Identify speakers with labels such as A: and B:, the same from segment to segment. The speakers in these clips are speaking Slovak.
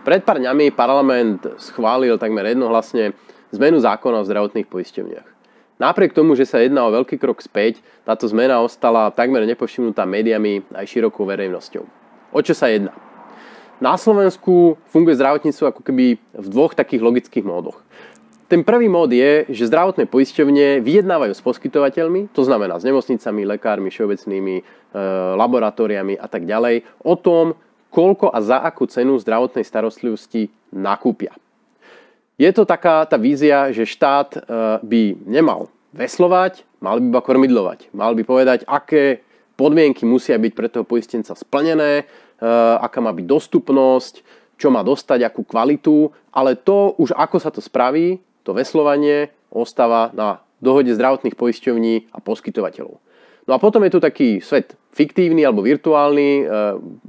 A: Pred pár dňami parlament schválil takmer jednohlasne zmenu zákona o zdravotných poisťovniach. Napriek tomu, že sa jedná o veľký krok späť, táto zmena ostala takmer nepovšimnutá médiami aj širokou verejnosťou. O čo sa jedná? Na Slovensku funguje zdravotníctvo ako keby v dvoch takých logických módoch. Ten prvý mód je, že zdravotné poisťovne vyjednávajú s poskytovateľmi, to znamená s nemocnicami, lekármi, všeobecnými e, laboratóriami a tak ďalej, o tom, koľko a za akú cenu zdravotnej starostlivosti nakúpia. Je to taká tá vízia, že štát e, by nemal veslovať, mal by iba kormidlovať. Mal by povedať, aké podmienky musia byť pre toho poistenca splnené, e, aká má byť dostupnosť, čo má dostať, akú kvalitu, ale to už ako sa to spraví, to veslovanie ostáva na dohode zdravotných poisťovní a poskytovateľov. No a potom je tu taký svet fiktívny alebo virtuálny, e,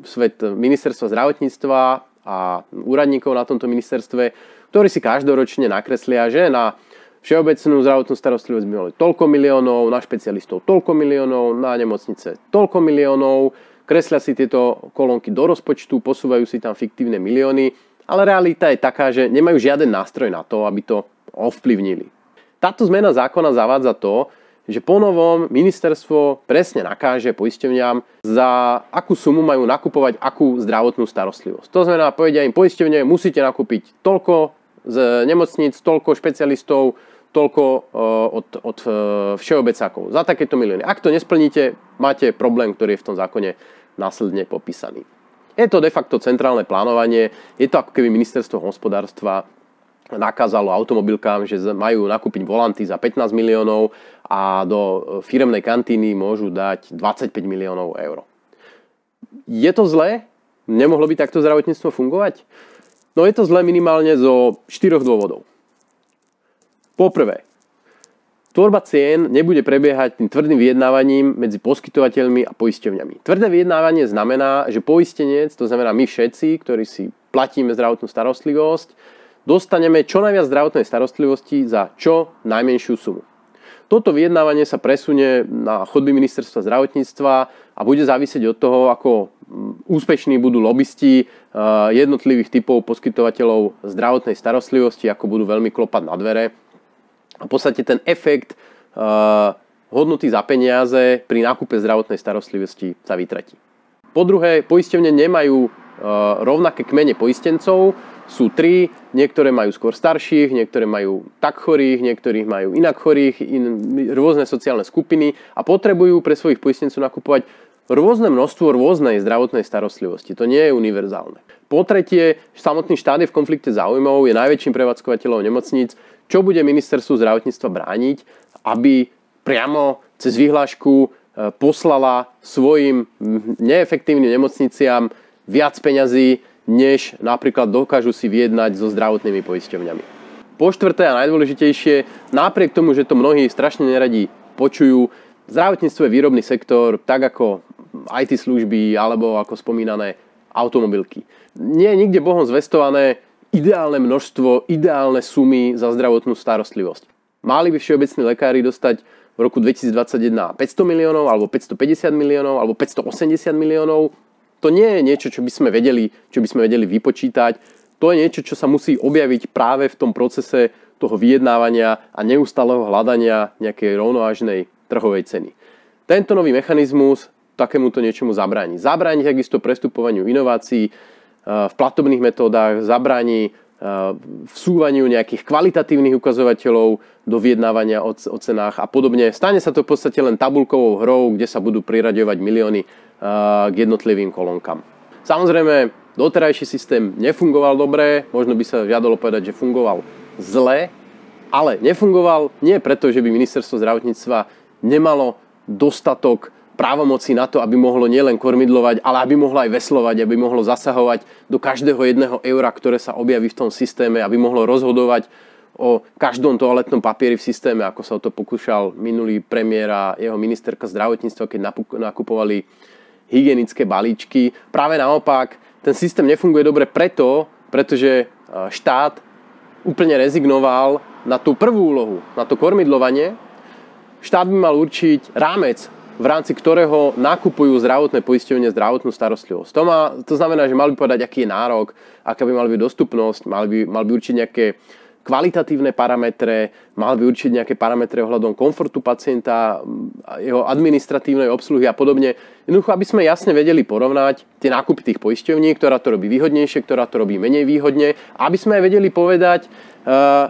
A: svet ministerstva zdravotníctva a úradníkov na tomto ministerstve, ktorí si každoročne nakreslia, že na všeobecnú zdravotnú starostlivosť by mali toľko miliónov, na špecialistov toľko miliónov, na nemocnice toľko miliónov, kreslia si tieto kolónky do rozpočtu, posúvajú si tam fiktívne milióny, ale realita je taká, že nemajú žiaden nástroj na to, aby to ovplyvnili. Táto zmena zákona zavádza to, že ponovom ministerstvo presne nakáže poisťovňam, za akú sumu majú nakupovať akú zdravotnú starostlivosť. To znamená, povedia im poisťovne, musíte nakúpiť toľko z nemocníc, toľko špecialistov, toľko eh, od, od eh, všeobecákov za takéto milióny. Ak to nesplníte, máte problém, ktorý je v tom zákone následne popísaný. Je to de facto centrálne plánovanie, je to ako keby ministerstvo hospodárstva nakázalo automobilkám, že majú nakúpiť volanty za 15 miliónov a do e, firemnej kantíny môžu dať 25 miliónov eur. Je to zlé? Nemohlo by takto zdravotníctvo fungovať? No je to zlé minimálne zo štyroch dôvodov. Poprvé, Tvorba cien nebude prebiehať tým tvrdým vyjednávaním medzi poskytovateľmi a poisťovňami. Tvrdé vyjednávanie znamená, že poistenec, to znamená my všetci, ktorí si platíme zdravotnú starostlivosť, dostaneme čo najviac zdravotnej starostlivosti za čo najmenšiu sumu. Toto vyjednávanie sa presunie na chodby ministerstva zdravotníctva a bude závisieť od toho, ako mm, úspešní budú lobbysti eh, jednotlivých typov poskytovateľov zdravotnej starostlivosti, ako budú veľmi klopať na dvere. A v podstate ten efekt eh, hodnoty za peniaze pri nákupe zdravotnej starostlivosti sa vytratí. Po druhé, poistevne nemajú eh, rovnaké kmene poistencov, sú tri, niektoré majú skôr starších, niektoré majú tak chorých, niektorých majú inak chorých, in, rôzne sociálne skupiny a potrebujú pre svojich poistencov nakupovať rôzne množstvo rôznej zdravotnej starostlivosti. To nie je univerzálne. Po tretie, samotný štát je v konflikte záujmov, je najväčším prevádzkovateľom nemocníc. Čo bude ministerstvo zdravotníctva brániť, aby priamo cez vyhlášku e, poslala svojim neefektívnym nemocniciam viac peňazí než napríklad dokážu si vyjednať so zdravotnými poisťovňami. Po štvrté a najdôležitejšie, napriek tomu, že to mnohí strašne neradí počujú, zdravotníctvo je výrobný sektor, tak ako IT služby alebo ako spomínané automobilky. Nie je nikde Bohom zvestované ideálne množstvo, ideálne sumy za zdravotnú starostlivosť. Mali by všeobecní lekári dostať v roku 2021 500 miliónov, alebo 550 miliónov, alebo 580 miliónov to nie je niečo, čo by sme vedeli, čo by sme vedeli vypočítať. To je niečo, čo sa musí objaviť práve v tom procese toho vyjednávania a neustáleho hľadania nejakej rovnovážnej trhovej ceny. Tento nový mechanizmus takémuto niečomu zabráni. Zabráni takisto prestupovaniu inovácií eh, v platobných metódach, zabráni eh, vsúvaniu nejakých kvalitatívnych ukazovateľov do vyjednávania o, cenách a podobne. Stane sa to v podstate len tabulkovou hrou, kde sa budú priraďovať milióny k jednotlivým kolonkám. Samozrejme, doterajší systém nefungoval dobre, možno by sa žiadalo povedať, že fungoval zle, ale nefungoval nie preto, že by ministerstvo zdravotníctva nemalo dostatok právomoci na to, aby mohlo nielen kormidlovať, ale aby mohlo aj veslovať, aby mohlo zasahovať do každého jedného eura, ktoré sa objaví v tom systéme, aby mohlo rozhodovať o každom toaletnom papieri v systéme, ako sa o to pokúšal minulý premiér a jeho ministerka zdravotníctva, keď nakupovali hygienické balíčky. Práve naopak, ten systém nefunguje dobre preto, pretože e, štát úplne rezignoval na tú prvú úlohu, na to kormidlovanie. Štát by mal určiť rámec v rámci ktorého nakupujú zdravotné poisťovne zdravotnú starostlivosť. To, má, to znamená, že mali by povedať, aký je nárok, aká by mala byť dostupnosť, mali by, mali by určiť nejaké kvalitatívne parametre, mal by určiť nejaké parametre ohľadom komfortu pacienta, jeho administratívnej obsluhy a podobne. Jednoducho, aby sme jasne vedeli porovnať tie nákupy tých poisťovní, ktorá to robí výhodnejšie, ktorá to robí menej výhodne, aby sme aj vedeli povedať, uh,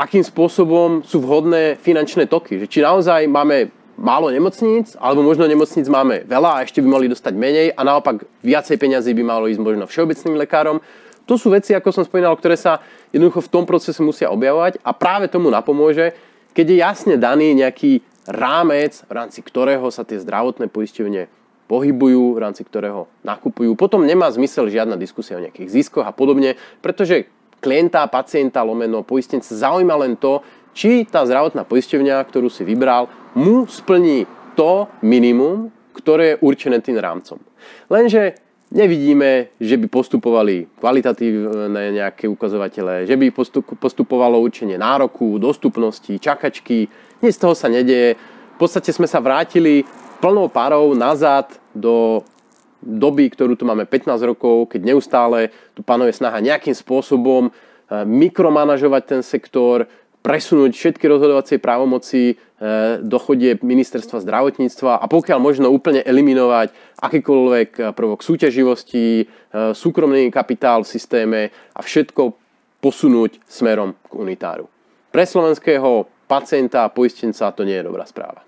A: akým spôsobom sú vhodné finančné toky. Že či naozaj máme málo nemocníc, alebo možno nemocníc máme veľa a ešte by mali dostať menej a naopak viacej peňazí by malo ísť možno všeobecným lekárom. To sú veci, ako som spomínal, ktoré sa jednoducho v tom procese musia objavovať a práve tomu napomôže, keď je jasne daný nejaký rámec, v rámci ktorého sa tie zdravotné poisťovne pohybujú, v rámci ktorého nakupujú. Potom nemá zmysel žiadna diskusia o nejakých ziskoch a podobne, pretože klienta, pacienta, lomeno, poistenca zaujíma len to, či tá zdravotná poisťovňa, ktorú si vybral, mu splní to minimum, ktoré je určené tým rámcom. Lenže nevidíme, že by postupovali kvalitatívne nejaké ukazovatele, že by postupovalo určenie nároku, dostupnosti, čakačky. Nic z toho sa nedeje. V podstate sme sa vrátili plnou parou nazad do doby, ktorú tu máme 15 rokov, keď neustále tu panuje snaha nejakým spôsobom eh, mikromanažovať ten sektor, presunúť všetky rozhodovacie právomoci e, do chodie ministerstva zdravotníctva a pokiaľ možno úplne eliminovať akýkoľvek e, prvok súťaživosti, e, súkromný kapitál v systéme a všetko posunúť smerom k unitáru. Pre slovenského pacienta a poistenca to nie je dobrá správa.